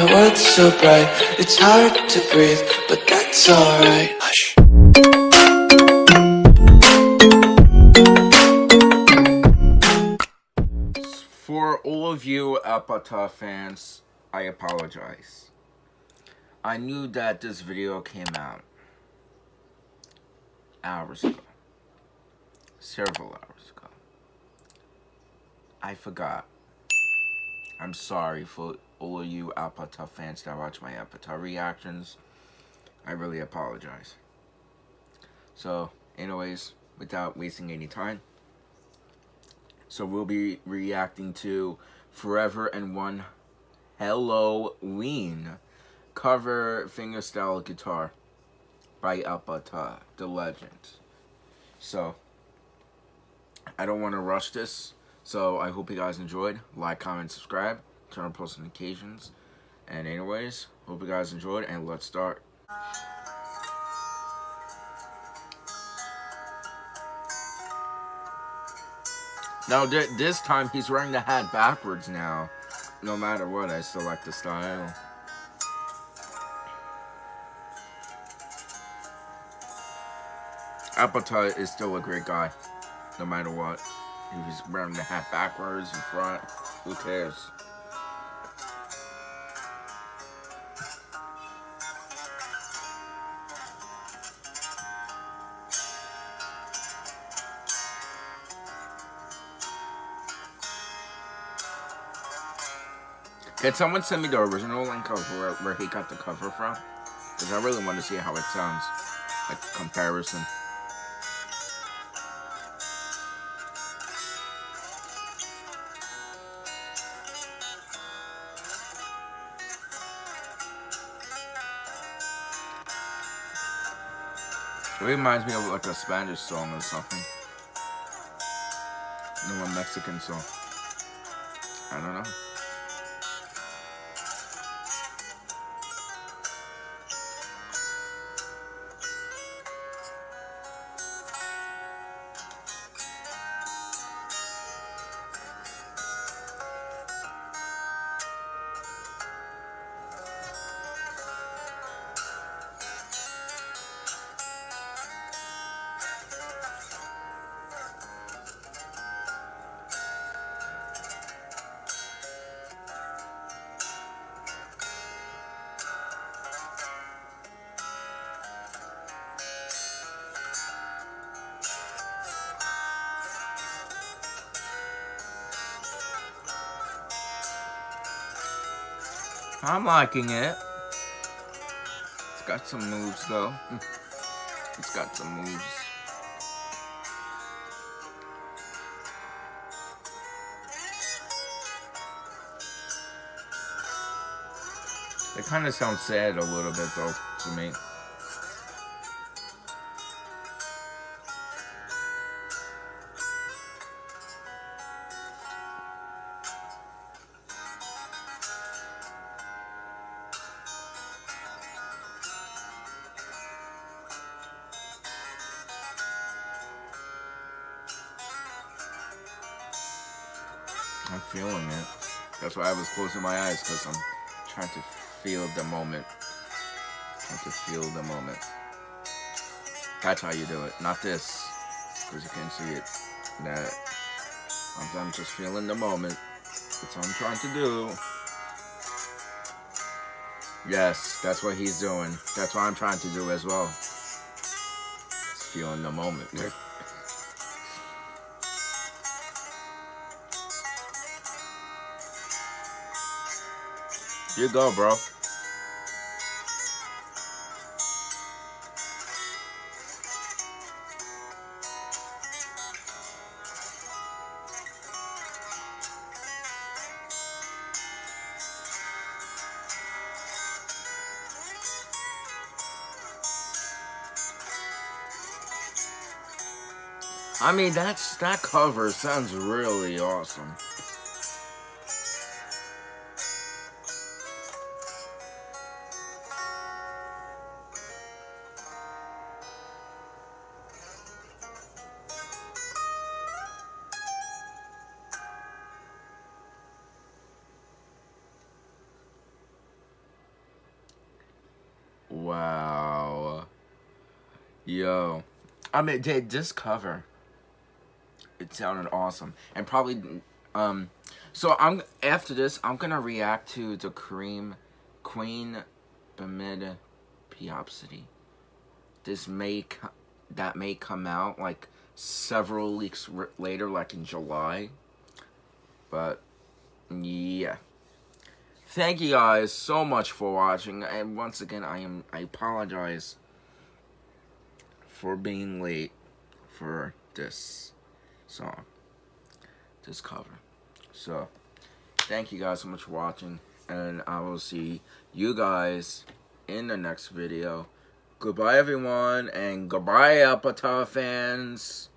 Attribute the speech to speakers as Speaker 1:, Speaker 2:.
Speaker 1: my world's so bright It's hard to breathe, but that's alright Hush
Speaker 2: For all of you Apata fans, I apologize. I knew that this video came out hours ago. Several hours ago. I forgot. I'm sorry for all of you Apata fans that watch my Apata reactions. I really apologize. So, anyways, without wasting any time, so we'll be reacting to Forever and One Helloween cover fingerstyle guitar by Apata, the legend. So, I don't want to rush this, so I hope you guys enjoyed. Like, comment, subscribe, turn on post notifications. And anyways, hope you guys enjoyed, and let's start. Now, th this time, he's wearing the hat backwards now. No matter what, I still like the style. Apata is still a great guy, no matter what. He's wearing the hat backwards in front, who cares? Can someone send me the original link of where, where he got the cover from? Because I really want to see how it sounds. Like comparison. It reminds me of like a Spanish song or something. No, a Mexican song. I don't know. I'm liking it. It's got some moves though. It's got some moves. It kind of sounds sad a little bit though to me. I'm feeling it. That's why I was closing my eyes because I'm trying to feel the moment. Trying to feel the moment. That's how you do it. Not this. Because you can't see it. That. I'm, I'm just feeling the moment. That's what I'm trying to do. Yes, that's what he's doing. That's what I'm trying to do as well. Feeling the moment. You go, bro. I mean, that's that cover sounds really awesome. Yo. I mean, this cover, it sounded awesome. And probably, um, so I'm, after this, I'm gonna react to the Cream Queen Bemid Piopsity. This may, that may come out, like, several weeks later, like in July. But, yeah. Thank you guys so much for watching. And once again, I am, I apologize for being late for this song, this cover. So, thank you guys so much for watching, and I will see you guys in the next video. Goodbye, everyone, and goodbye, Apatow fans.